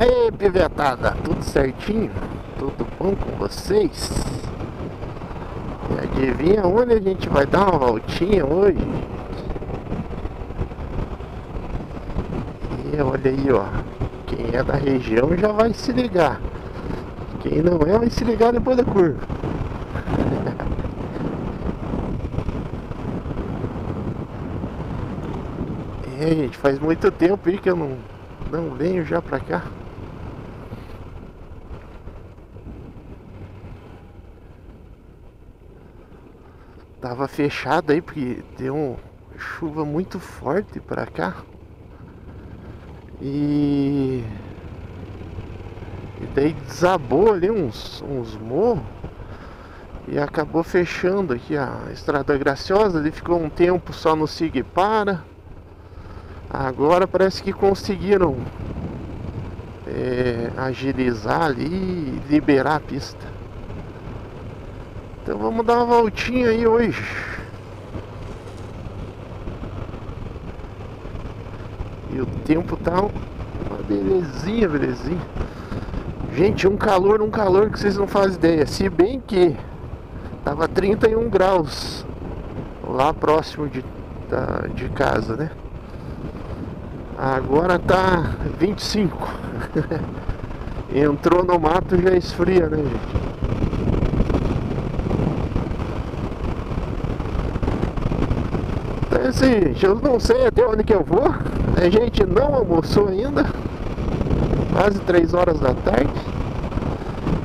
aí, pivetada, tudo certinho? Tudo bom com vocês? E adivinha onde a gente vai dar uma voltinha hoje? E olha aí, ó. Quem é da região já vai se ligar. Quem não é, vai se ligar depois da curva. É, gente, faz muito tempo aí que eu não, não venho já pra cá. Tava fechado aí porque deu chuva muito forte pra cá. E, e daí desabou ali uns, uns morros e acabou fechando aqui a Estrada Graciosa. Ele ficou um tempo só no Sig Para. Agora parece que conseguiram é, agilizar ali e liberar a pista. Então vamos dar uma voltinha aí hoje. E o tempo tá uma belezinha, belezinha. Gente, um calor, um calor que vocês não fazem ideia. Se bem que tava 31 graus lá próximo de, da, de casa, né? Agora tá 25. Entrou no mato já esfria, né, gente? Gente, eu não sei até onde que eu vou. A gente não almoçou ainda. Quase 3 horas da tarde.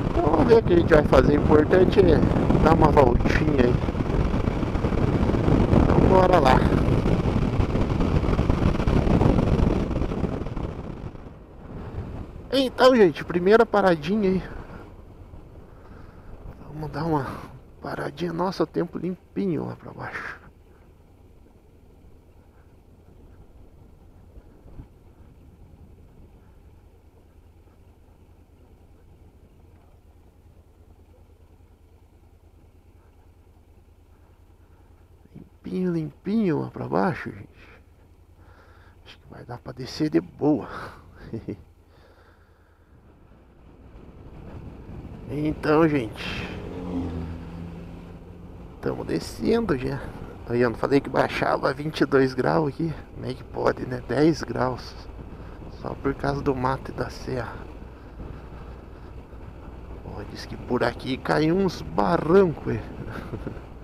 Então, vamos ver o que a gente vai fazer. O importante é dar uma voltinha aí. Então bora lá. Então, gente, primeira paradinha aí. Vamos dar uma paradinha. Nossa, tempo limpinho lá pra baixo. Limpinho, limpinho lá pra baixo, gente. Acho que vai dar pra descer de boa. Então, gente. Estamos descendo já. Aí eu não falei que baixava 22 graus aqui. Como é que pode, né? 10 graus. Só por causa do mato e da serra. Ó, diz que por aqui caiu uns barrancos.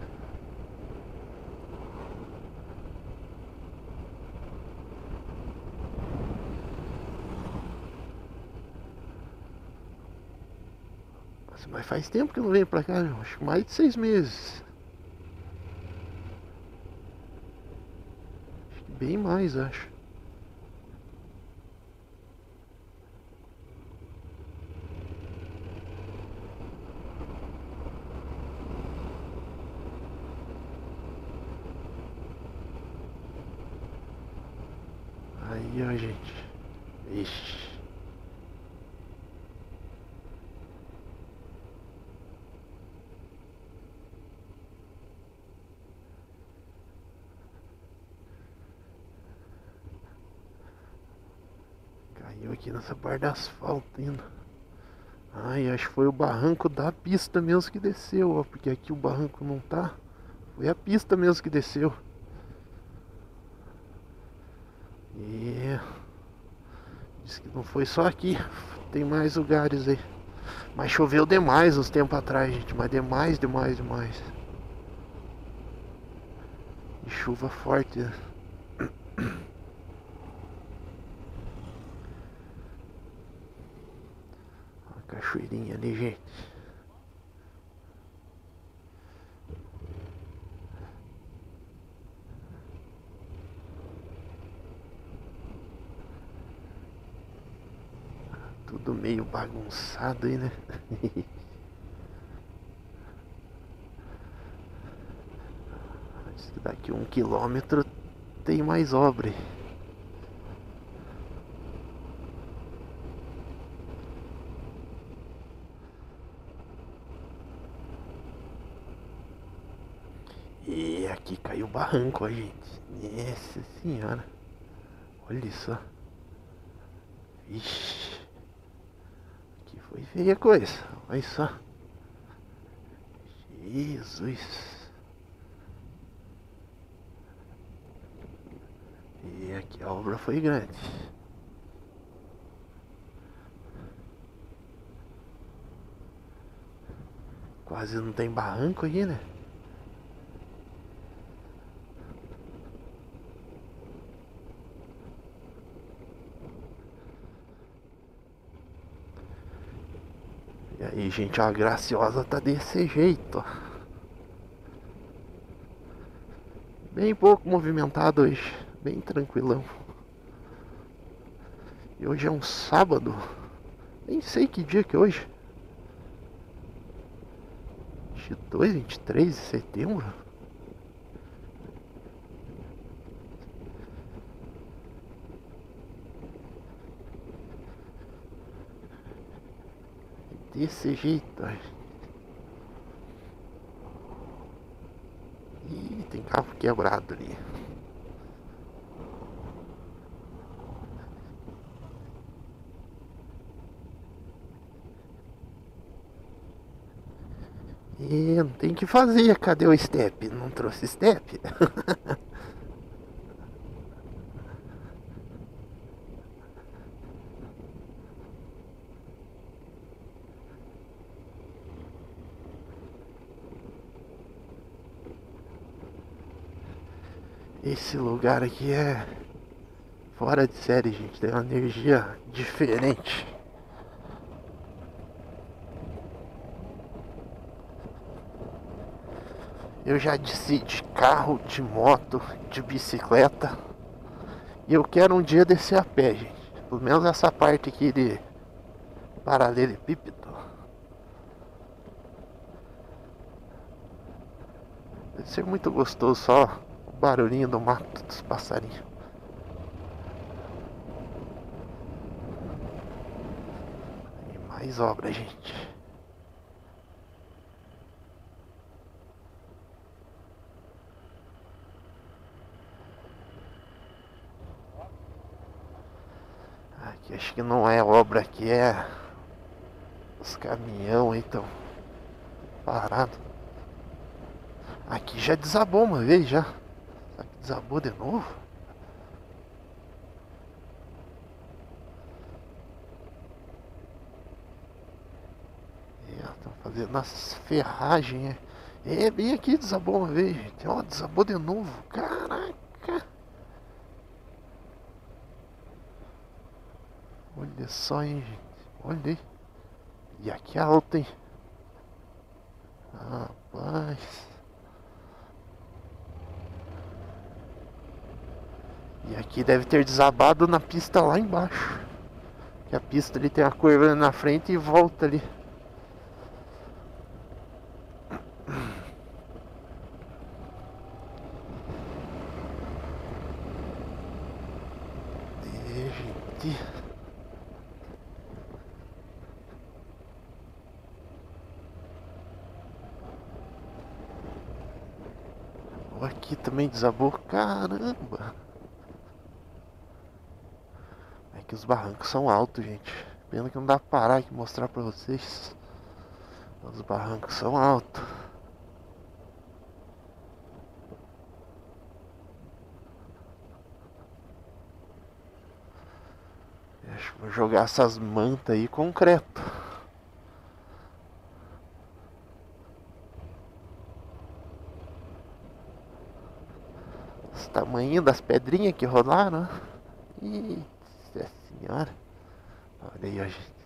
Mas faz tempo que eu não venho pra cá, acho que mais de seis meses. Bem mais, acho. Aí, ó, gente. Ixi. Caiu aqui nessa parte asfalto ainda. Ai, acho que foi o barranco da pista mesmo que desceu, ó. Porque aqui o barranco não tá. Foi a pista mesmo que desceu. E diz que não foi só aqui. Tem mais lugares aí. Mas choveu demais uns tempos atrás, gente. Mas demais, demais, demais. E chuva forte, né? Cachoeirinha ali, gente. Tudo meio bagunçado aí, né? Que daqui um quilômetro tem mais obra. aí. E aqui caiu o barranco, ó, gente. Nossa senhora. Olha só. Ixi. Foi feia coisa. Olha só. Jesus. E aqui a obra foi grande. Quase não tem barranco aqui, né? E aí, gente, a graciosa tá desse jeito. Bem pouco movimentado hoje, bem tranquilão. E hoje é um sábado. Nem sei que dia que é hoje. 22, 23 de setembro? Desse jeito, Ih, tem carro quebrado ali. E não tem que fazer. Cadê o step? Não trouxe step? Esse lugar aqui é fora de série, gente. Tem uma energia diferente. Eu já disse de carro, de moto, de bicicleta. E eu quero um dia descer a pé, gente. Pelo menos essa parte aqui de paralelepípedo. Deve ser muito gostoso só barulhinho do mato dos passarinhos. E mais obra, gente. Aqui acho que não é obra aqui, é os caminhão aí estão parados. Aqui já desabou uma vez já. Desabou de novo? Estão fazendo as ferragens. É, bem aqui desabou uma vez, gente. Ó, desabou de novo. Caraca. Olha só, hein, gente. Olha aí. E aqui é alto, hein. Rapaz. E aqui deve ter desabado na pista lá embaixo. Que a pista ali tem a curva na frente e volta ali. E, gente. Aqui também desabou. Caramba! É que os barrancos são altos, gente. Pena que não dá pra parar aqui mostrar pra vocês. Os barrancos são altos. Deixa eu jogar essas mantas aí concreto. tamanho das pedrinhas que rolaram. Eita senhora. Olha aí, ó, gente.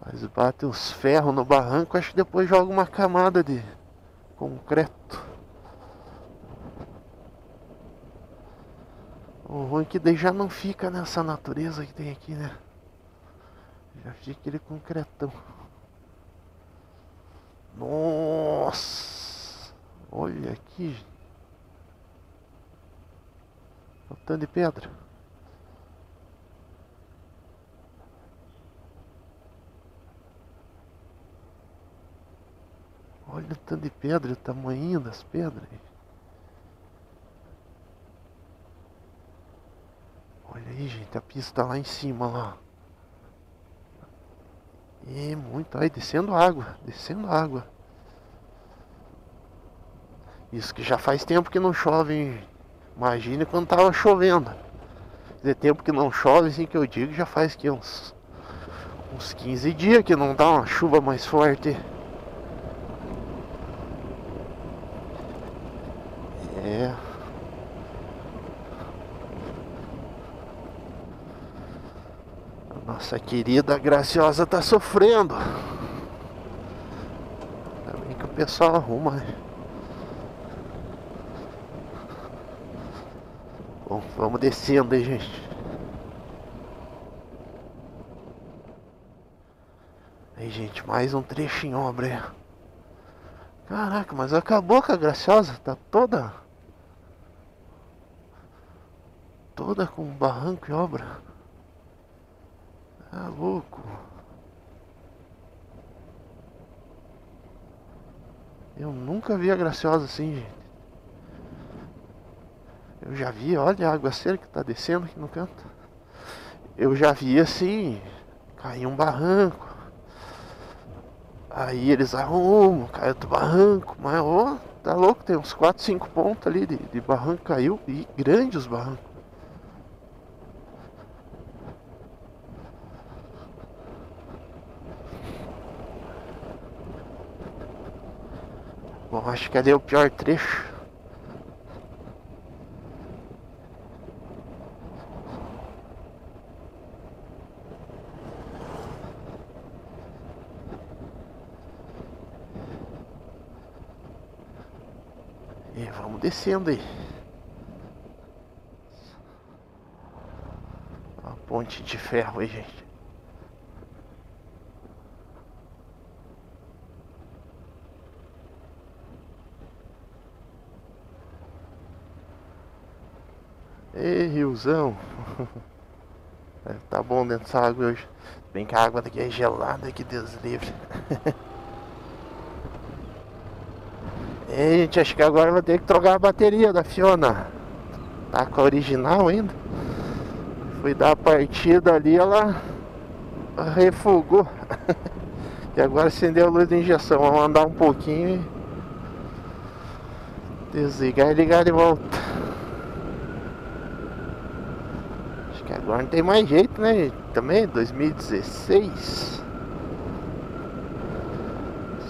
Mas bate os ferros no barranco, acho que depois joga uma camada de concreto. O ruim é que daí já não fica nessa natureza que tem aqui, né? Já fica aquele concretão. Nossa! Olha aqui. O tanto de pedra. Olha o tanto de pedra, o tamanho das pedras. Aí, gente, a pista lá em cima, lá. E muito, aí descendo água, descendo água. Isso que já faz tempo que não chove? Imagine quando tava chovendo. De tempo que não chove, assim que eu digo, já faz que uns uns 15 dias que não dá uma chuva mais forte. É. Nossa querida Graciosa tá sofrendo. Ainda bem que o pessoal arruma, né? Bom, vamos descendo aí, gente. Aí, gente, mais um trecho em obra. Caraca, mas acabou com a Graciosa, tá toda... Toda com barranco e obra. Tá louco. Eu nunca vi a Graciosa assim, gente. Eu já vi, olha a água seca que tá descendo aqui no canto. Eu já vi assim, cair um barranco. Aí eles arrumam, caiu do barranco, mas ó, tá louco, tem uns 4, 5 pontos ali de, de barranco caiu e grandes os barrancos. Bom, acho que ali é o pior trecho. E vamos descendo aí. A ponte de ferro aí, gente. Ei, riozão. É, tá bom dentro dessa água hoje. Bem que a água daqui é gelada, que Deus livre. E, gente, acho que agora vou ter que trocar a bateria da Fiona. Tá com a original ainda. Fui dar a partida ali, ela refugou. e agora acendeu a luz de injeção. Vamos andar um pouquinho e desligar e ligar de volta. Acho que agora não tem mais jeito, né? Também 2016.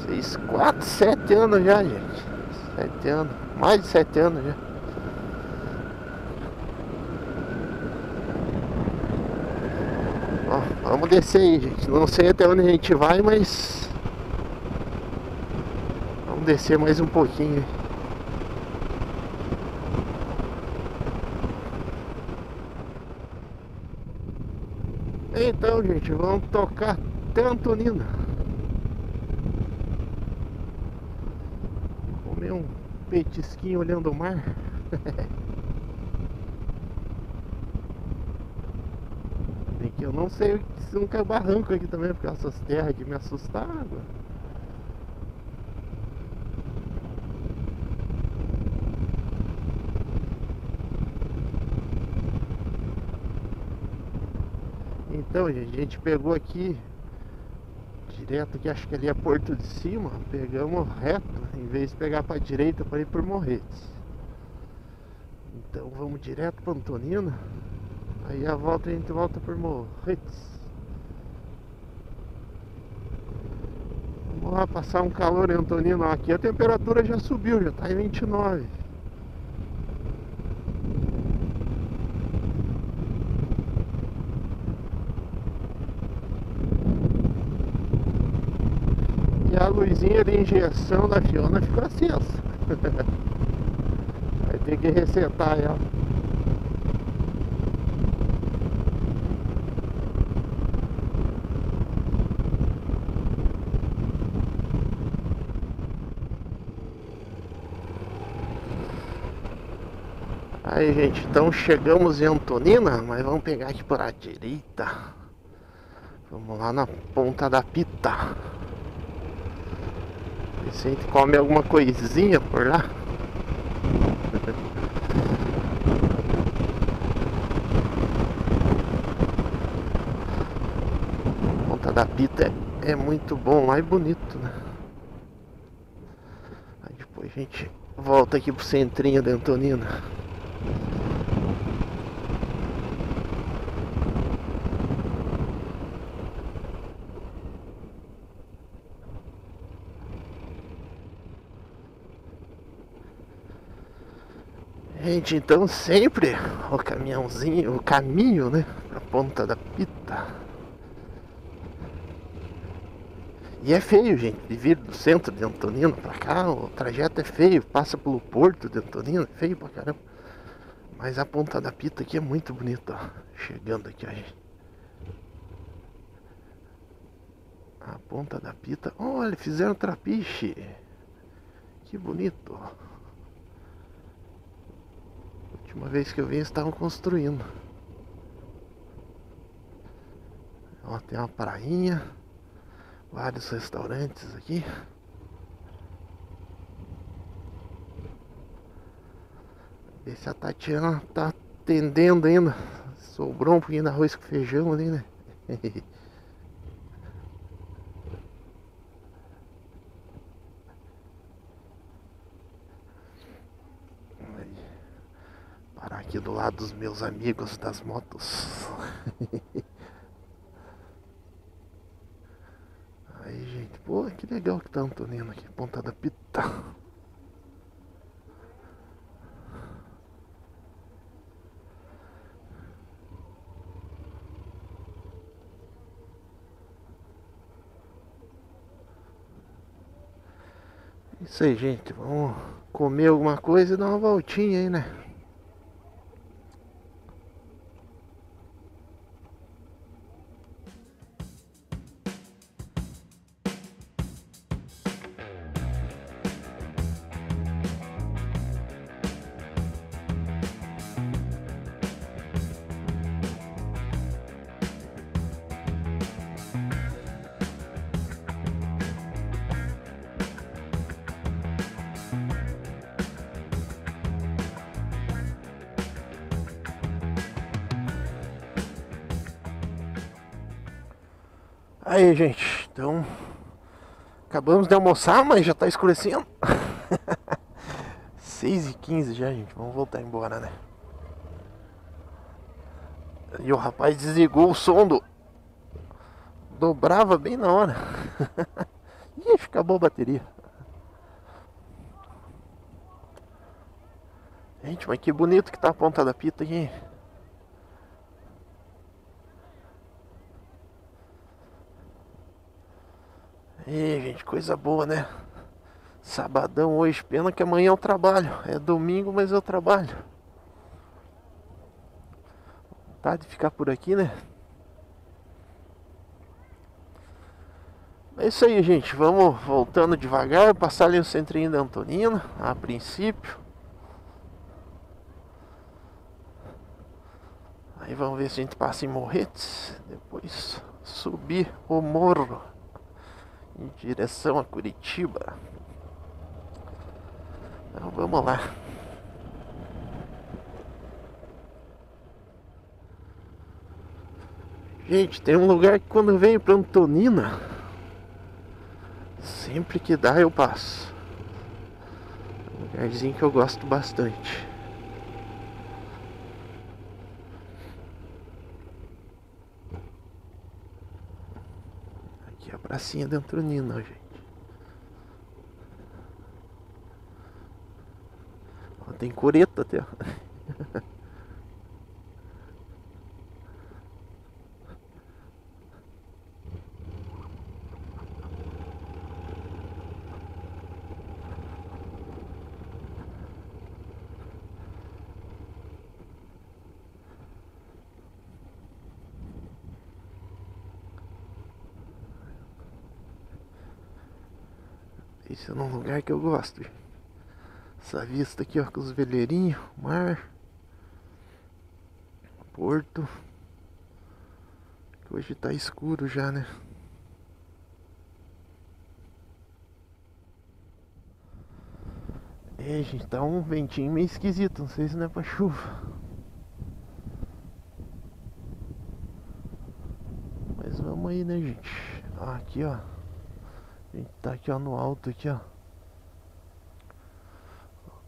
6, 4, 7 anos já, gente. Sete anos. Mais de sete anos já. Ó, vamos descer aí, gente. Não sei até onde a gente vai, mas... Vamos descer mais um pouquinho. Então, gente, vamos tocar até Antonina. Petisquinho olhando o mar. Bem que eu não sei se nunca é barranco aqui também, porque essas terras aqui me assustaram. Então, gente, a gente pegou aqui direto que acho que ali é Porto de Cima, pegamos reto, em vez de pegar para direita para ir por Morretes. Então vamos direto para Antonina, aí a volta a gente volta por Morretes. Vamos lá passar um calor em Antonina, aqui a temperatura já subiu, já está em 29. A luzinha de injeção da Fiona ficou acesa. Vai ter que resetar ela. Aí, gente, então chegamos em Antonina, mas vamos pegar aqui para a direita. Vamos lá na ponta da pita. Se a gente come alguma coisinha por lá. Ponta da Pita é, é muito bom lá e bonito, né? Aí depois a gente volta aqui pro centrinho da Antonina. Gente, então sempre o caminhãozinho, o caminho, né? Pra ponta da pita. E é feio, gente, de vir do centro de Antonino pra cá, o trajeto é feio, passa pelo porto de Antonino, é feio pra caramba. Mas a ponta da pita aqui é muito bonita, ó. Chegando aqui, a gente. A ponta da pita. Olha, fizeram trapiche. Que bonito. Última vez que eu vi, eles estavam construindo. Ó, tem uma prainha. Vários restaurantes aqui. Ver se a Tatiana tá atendendo ainda. Sobrou um pouquinho de arroz com feijão ali, né? Parar aqui do lado dos meus amigos das motos. Aí, gente, pô, que legal que tá Antonino aqui, Ponta da Pita. Isso aí, gente. Vamos comer alguma coisa e dar uma voltinha aí, né? Aí, gente, então acabamos de almoçar, mas já tá escurecendo. 6 e 15 já, gente. Vamos voltar embora, né? E o rapaz desligou o som do. Dobrava bem na hora. Ixi, acabou a bateria. Gente, mas que bonito que tá a ponta da pita aqui. E gente, coisa boa, né? Sabadão hoje, pena que amanhã eu trabalho. É domingo, mas eu trabalho. Vontade de ficar por aqui, né? É isso aí, gente. Vamos voltando devagar, passar ali o centrinho da Antonina, a princípio. Aí vamos ver se a gente passa em Morretes, depois subir o morro em direção a Curitiba. Então vamos lá. Gente, tem um lugar que quando venho para Antonina, sempre que dá eu passo. Um lugarzinho que eu gosto bastante. Pracinha dentro Nina, gente. Ó, tem coreto até. Esse é um lugar que eu gosto. Essa vista aqui, ó, com os veleirinhos, mar, porto. Hoje tá escuro já, né? É, gente, tá um ventinho meio esquisito, não sei se não é pra chuva. Mas vamos aí, né, gente? Aqui, ó. Gente tá aqui, ó, no alto aqui, ó.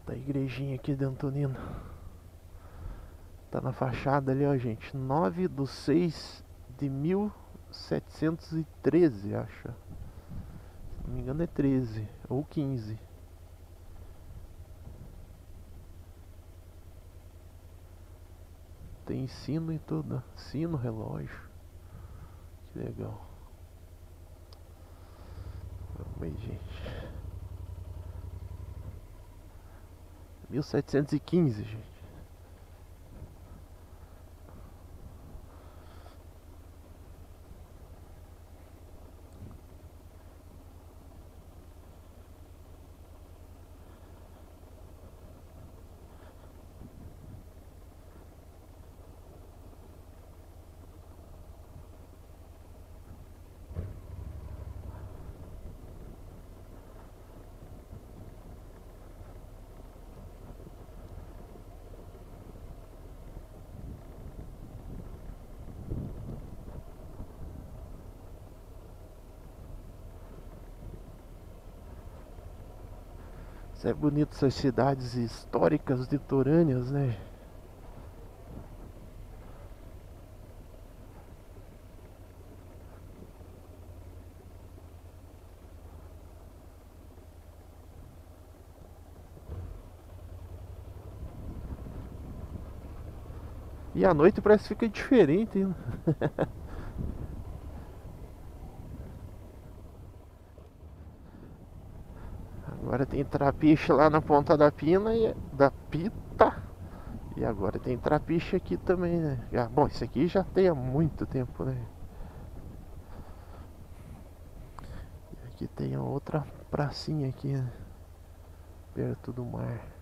Da igrejinha aqui de Antonino. Tá na fachada ali, ó, gente. 9 do 6 de 1713, acho. Se não me engano é 13 ou 15. Tem sino e tudo. Sino, relógio. Que legal. Aí, gente. 1715, gente. É bonito essas cidades históricas litorâneas, né? E à noite parece que fica diferente, hein? Agora tem trapiche lá na ponta da pina e da pita. E agora tem trapiche aqui também, né? Ah, bom, isso aqui já tem há muito tempo, né? E aqui tem outra pracinha aqui, né? Perto do mar.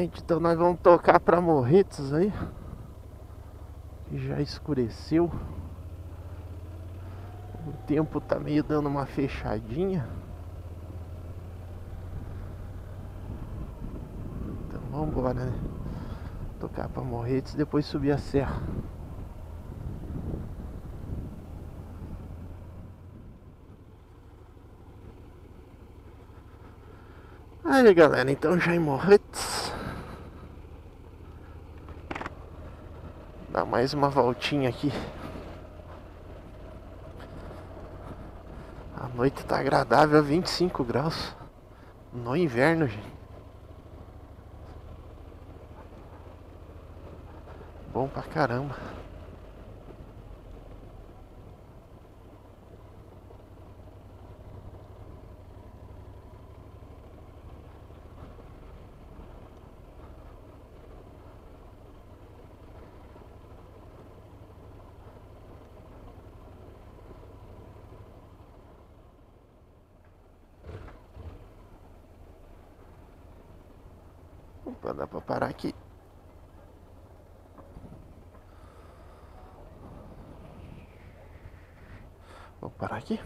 Gente, então nós vamos tocar para Morretes aí. Já escureceu. O tempo tá meio dando uma fechadinha. Então vamos embora, né? Tocar para Morretes depois subir a serra. Aí galera, então já em Morretes Dar mais uma voltinha aqui. A noite tá agradável, 25 graus. No inverno, gente. Bom pra caramba. Dá pra parar aqui. Vou parar aqui.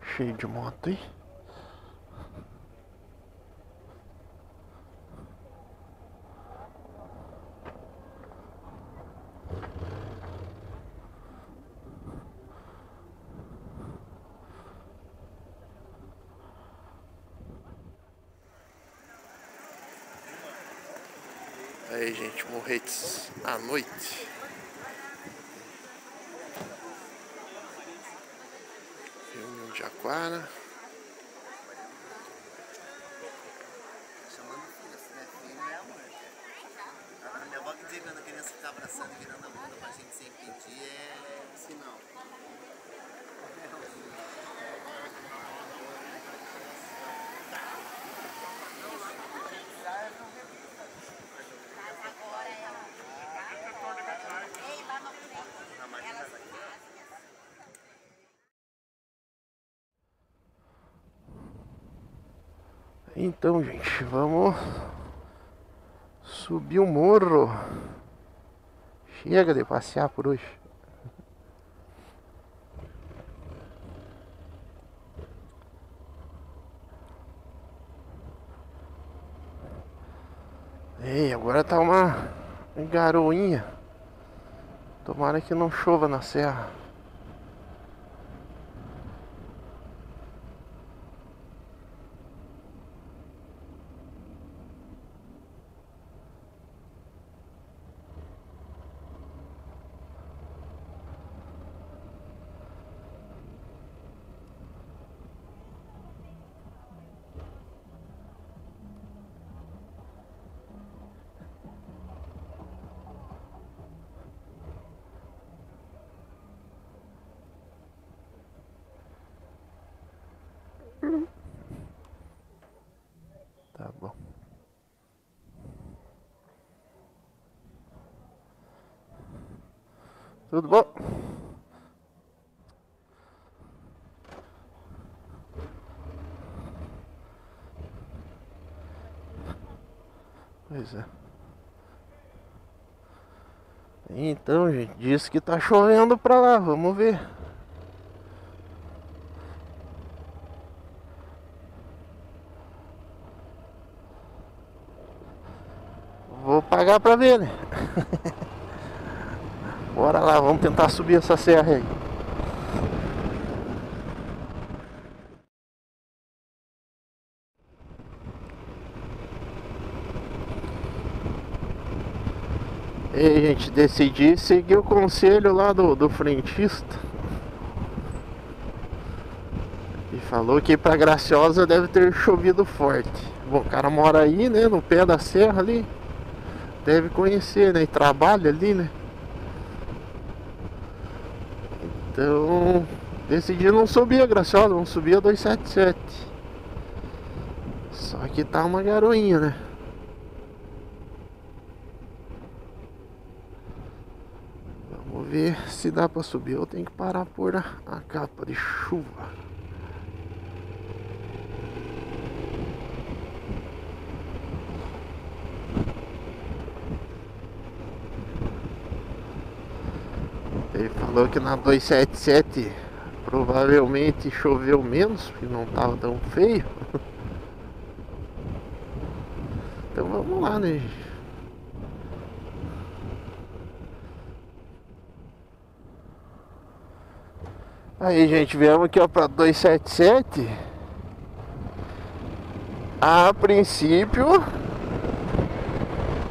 Cheio de moto aí. Morretes à noite. Então, gente, vamos subir o morro. Chega de passear por hoje. Ei, agora tá uma garoinha. Tomara que não chova na serra. Tudo bom? Pois é. Então, gente, disse que tá chovendo pra lá, vamos ver. Vou pagar pra ver, né? Bora lá, vamos tentar subir essa serra aí. E gente, decidi seguir o conselho lá do, do frentista. E falou que pra Graciosa deve ter chovido forte. Bom, o cara mora aí, né, no pé da serra ali. Deve conhecer, né, e trabalha ali, né. Então, decidi não subir Graciosa, vamos subir a 277. Só que tá uma garoinha, né. Vamos ver se dá pra subir. Eu tenho que parar por a capa de chuva. Ele falou que na 277 provavelmente choveu menos, porque não tava tão feio. Então vamos lá, né? Aí, gente, viemos aqui ó para 277. A princípio,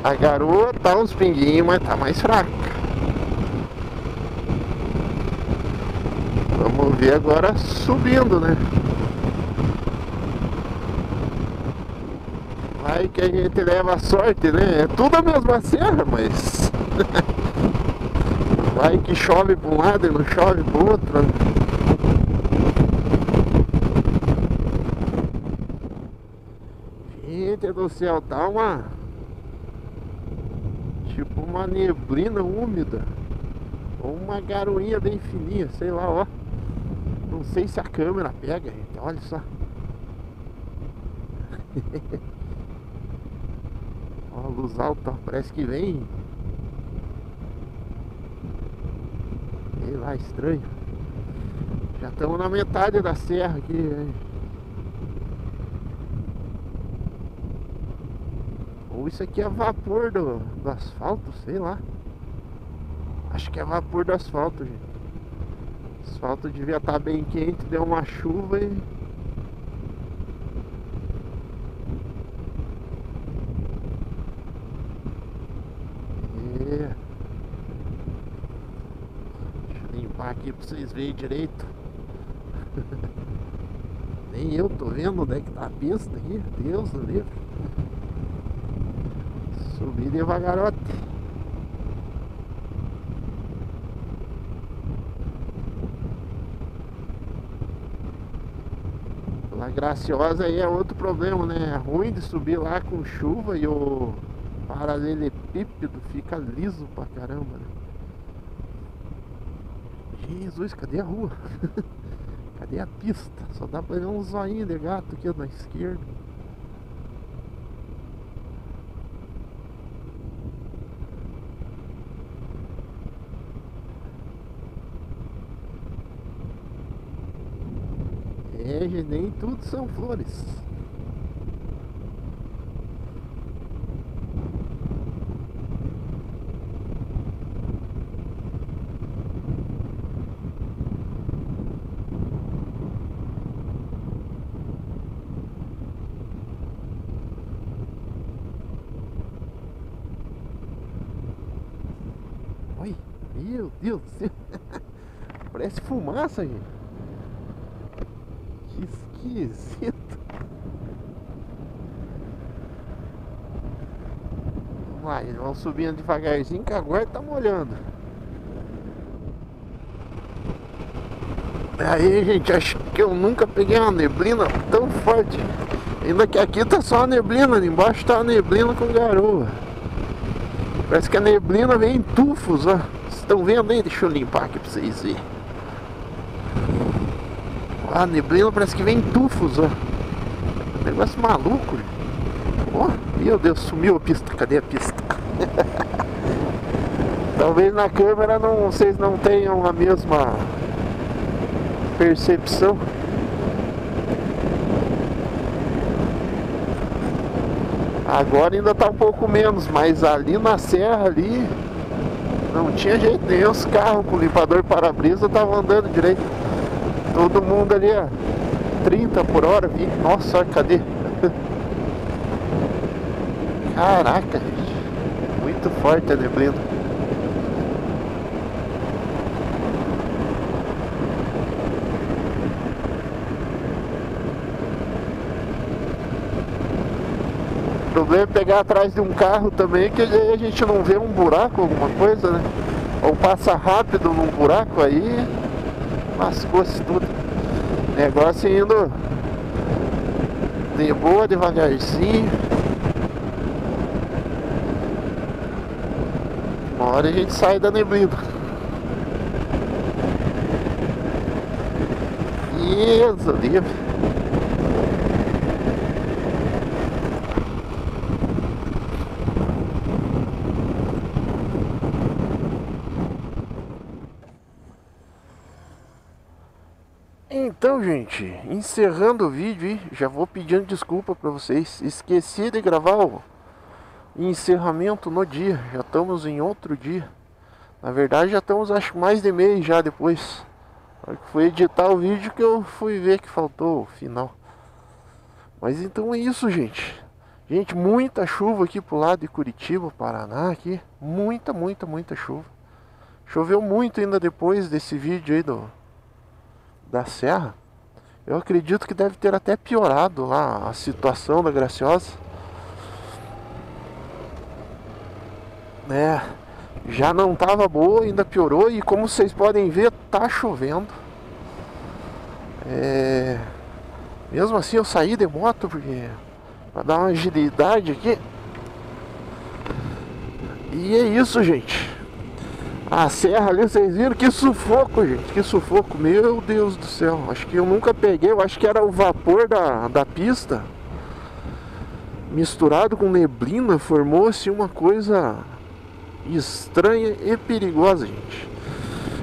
a garoa tá uns pinguinhos, mas tá mais fraca. Vamos ver agora subindo, né? Vai que a gente leva a sorte, né? É tudo a mesma serra, mas. Vai que chove para um lado e não chove para o outro. né? Gente do céu, tá uma. Tipo uma neblina úmida. Ou uma garoinha bem fininha, sei lá, ó. Não sei se a câmera pega, gente. Olha só. ó, a luz alta, parece que vem. Sei lá, estranho. Já estamos na metade da serra aqui, hein? Ou isso aqui é vapor do, do asfalto, sei lá. Acho que é vapor do asfalto, gente. Asfalto devia estar bem quente, deu uma chuva e. É. Deixa eu limpar aqui pra vocês verem direito. Nem eu tô vendo onde é que tá a pista aqui. Deus do livro. Subir devagarote. Graciosa aí é outro problema, né? É ruim de subir lá com chuva e o paralelepípedo fica liso pra caramba, né? Jesus, cadê a rua? cadê a pista? Só dá pra ver um zoinho de gato aqui na esquerda. Nem tudo são flores. Oi, meu Deus do céu. Parece fumaça, gente. Esquisito. Lá, eles vão subindo devagarzinho que agora tá molhando. Aí, gente, acho que eu nunca peguei uma neblina tão forte. Ainda que aqui tá só a neblina, ali embaixo tá a neblina com garoa. Parece que a neblina vem em tufos, ó. Vocês estão vendo aí? Deixa eu limpar aqui pra vocês verem. A neblina parece que vem em tufos, ó. Negócio maluco. Ó, meu Deus, sumiu a pista. Cadê a pista? Talvez na câmera não, vocês não tenham a mesma percepção. Agora ainda tá um pouco menos, mas ali na serra ali não tinha jeito nenhum. Os carros com limpador para-brisa estavam andando direito. Todo mundo ali a 30 por hora. Nossa, cadê? Caraca, gente. Muito forte a neblina. O problema é pegar atrás de um carro também, que aí a gente não vê um buraco, alguma coisa, né? Ou passa rápido num buraco aí, lascou-se tudo. Negócio indo de boa, devagarzinho. Uma hora a gente sai da neblina. Isso, livre. Então, gente, encerrando o vídeo, aí, já vou pedindo desculpa para vocês. Esqueci de gravar o encerramento no dia. Já estamos em outro dia. Na verdade, já estamos acho mais de mês já depois. Que fui editar o vídeo que eu fui ver que faltou o final. Mas então é isso, gente. Gente, muita chuva aqui pro lado de Curitiba, Paraná aqui. Muita, muita, muita chuva. Choveu muito ainda depois desse vídeo aí do da serra. Eu acredito que deve ter até piorado lá a situação da Graciosa. É, já não estava boa, ainda piorou e como vocês podem ver, tá chovendo. É, mesmo assim eu saí de moto porque para dar uma agilidade aqui. E é isso, gente. A serra ali, vocês viram? Que sufoco, gente. Que sufoco. Meu Deus do céu. Acho que eu nunca peguei. Eu acho que era o vapor da, da pista. Misturado com neblina. Formou-se uma coisa estranha e perigosa, gente.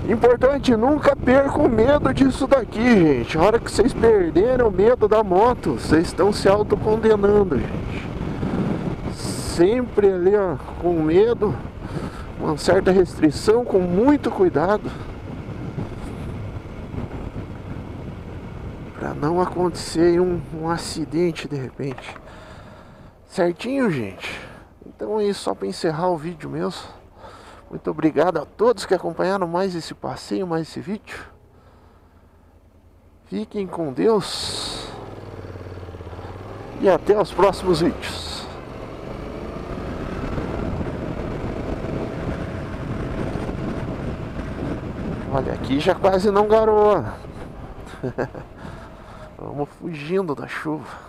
Importante, nunca perca o medo disso daqui, gente. A hora que vocês perderem o medo da moto, vocês estão se autocondenando, gente. Sempre ali, ó, com medo uma certa restrição, com muito cuidado, para não acontecer um, um acidente de repente. Certinho, gente? Então é isso, só para encerrar o vídeo mesmo. Muito obrigado a todos que acompanharam mais esse passeio, mais esse vídeo. Fiquem com Deus. E até os próximos vídeos. Olha, aqui já quase não garoa. Vamos fugindo da chuva.